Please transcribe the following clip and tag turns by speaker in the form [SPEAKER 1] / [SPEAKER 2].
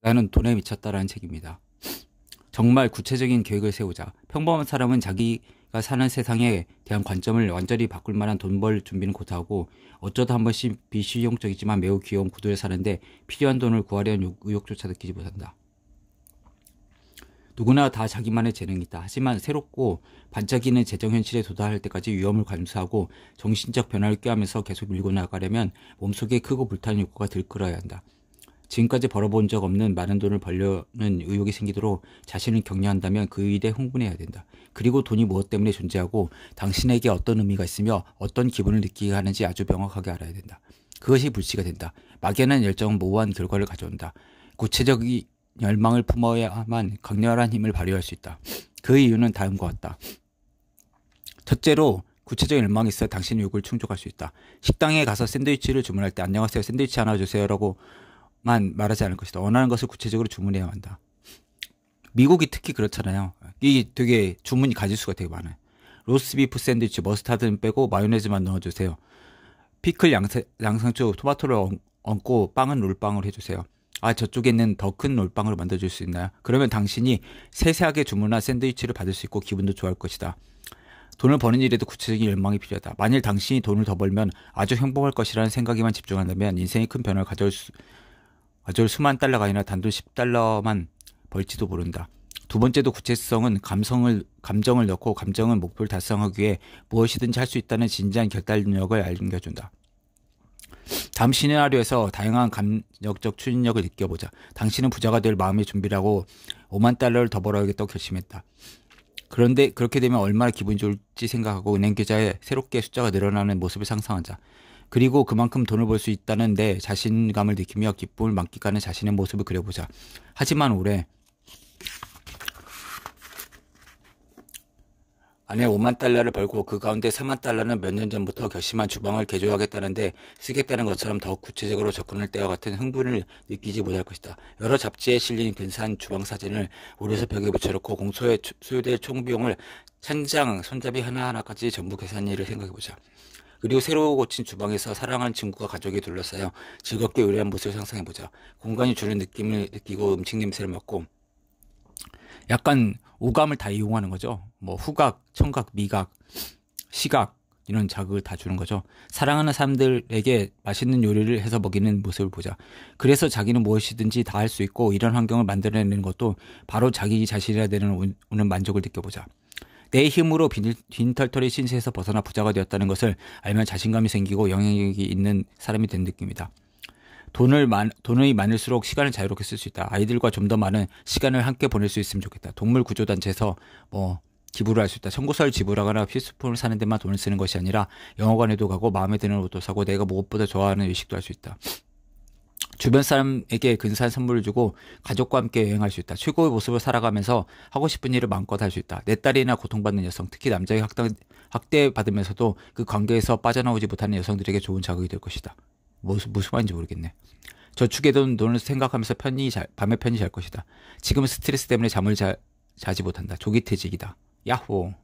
[SPEAKER 1] 나는 돈에 미쳤다라는 책입니다. 정말 구체적인 계획을 세우자. 평범한 사람은 자기가 사는 세상에 대한 관점을 완전히 바꿀 만한 돈 벌 준비는 곧하고 어쩌다 한 번씩 비실용적이지만 매우 귀여운 구두를 사는데 필요한 돈을 구하려는 의욕조차 느끼지 못한다. 누구나 다 자기만의 재능이 있다. 하지만 새롭고 반짝이는 재정 현실에 도달할 때까지 위험을 감수하고 정신적 변화를 꾀하면서 계속 밀고 나가려면 몸속에 크고 불타는 욕구가 들끓어야 한다. 지금까지 벌어본 적 없는 많은 돈을 벌려는 의욕이 생기도록 자신을 격려한다면 그 일에 흥분해야 된다. 그리고 돈이 무엇 때문에 존재하고 당신에게 어떤 의미가 있으며 어떤 기분을 느끼게 하는지 아주 명확하게 알아야 된다. 그것이 불씨가 된다. 막연한 열정은 모호한 결과를 가져온다. 구체적인 열망을 품어야만 강렬한 힘을 발휘할 수 있다. 그 이유는 다음과 같다. 첫째로 구체적인 열망이 있어야 당신의 욕을 충족할 수 있다. 식당에 가서 샌드위치를 주문할 때 안녕하세요 샌드위치 하나 주세요라고 만 말하지 않을 것이다. 원하는 것을 구체적으로 주문해야 한다. 미국이 특히 그렇잖아요. 이 되게 주문이 가짓수가 되게 많아요. 로스비프 샌드위치 머스타드는 빼고 마요네즈만 넣어주세요. 피클 양세, 양상추 토마토를 얹, 고 빵은 롤빵으로 해주세요. 아 저쪽에 있는 더 큰 롤빵으로 만들어줄 수 있나요? 그러면 당신이 세세하게 주문한 샌드위치를 받을 수 있고 기분도 좋아할 것이다. 돈을 버는 일에도 구체적인 열망이 필요하다. 만일 당신이 돈을 더 벌면 아주 행복할 것이라는 생각에만 집중한다면 인생이 큰 변화를 가져올 수, 아주 수만 달러가 아니라 단돈 10달러만 벌지도 모른다. 두 번째도 구체성은 감성을 감정을 넣고 감정은 목표를 달성하기 위해 무엇이든지 할 수 있다는 진지한 결단력을 알려준다. 다음 시나리오에서 다양한 감정적 추진력을 느껴보자. 당신은 부자가 될 마음의 준비를 하고 5만 달러를 더 벌어야겠다고 결심했다. 그런데 그렇게 되면 얼마나 기분이 좋을지 생각하고 은행 계좌에 새롭게 숫자가 늘어나는 모습을 상상하자. 그리고 그만큼 돈을 벌 수 있다는 데 자신감을 느끼며 기쁨을 만끽하는 자신의 모습을 그려보자. 하지만 올해 안에 5만 달러를 벌고 그 가운데 3만 달러는 몇 년 전부터 결심한 주방을 개조하겠다는데 쓰겠다는 것처럼 더욱 구체적으로 접근할 때와 같은 흥분을 느끼지 못할 것이다. 여러 잡지에 실린 근사한 주방 사진을 오래서 벽에 붙여놓고 공소에 소요될 총비용을 천장, 손잡이 하나하나까지 전부 계산일을 생각해보자. 그리고 새로 고친 주방에서 사랑하는 친구가 가족이 둘러싸여 즐겁게 요리한 모습을 상상해보자. 공간이 주는 느낌을 느끼고 음식 냄새를 맡고 약간 오감을 다 이용하는 거죠. 뭐 후각, 청각, 미각, 시각 이런 자극을 다 주는 거죠. 사랑하는 사람들에게 맛있는 요리를 해서 먹이는 모습을 보자. 그래서 자기는 무엇이든지 다 할 수 있고 이런 환경을 만들어내는 것도 바로 자기 자신이라 되는 오는 만족을 느껴보자. 내 힘으로 빈털털이 신세에서 벗어나 부자가 되었다는 것을 알면 자신감이 생기고 영향력이 있는 사람이 된 느낌이다. 돈을 많, 돈이 많을수록 시간을 자유롭게 쓸 수 있다. 아이들과 좀 더 많은 시간을 함께 보낼 수 있으면 좋겠다. 동물 구조 단체에서 뭐 기부를 할 수 있다. 청구서를 지불하거나 필수품을 사는 데만 돈을 쓰는 것이 아니라 영화관에도 가고 마음에 드는 옷도 사고 내가 무엇보다 좋아하는 의식도 할 수 있다. 주변 사람에게 근사한 선물을 주고 가족과 함께 여행할 수 있다. 최고의 모습을 살아가면서 하고 싶은 일을 마음껏 할 수 있다. 내 딸이나 고통받는 여성, 특히 남자의 학대, 학대받으면서도 그 관계에서 빠져나오지 못하는 여성들에게 좋은 자극이 될 것이다. 무슨, 무슨 말인지 모르겠네. 저축해둔 돈을 생각하면서 편히 잘, 밤에 편히 잘 것이다. 지금은 스트레스 때문에 잠을 자, 자지 못한다. 조기 퇴직이다. 야호.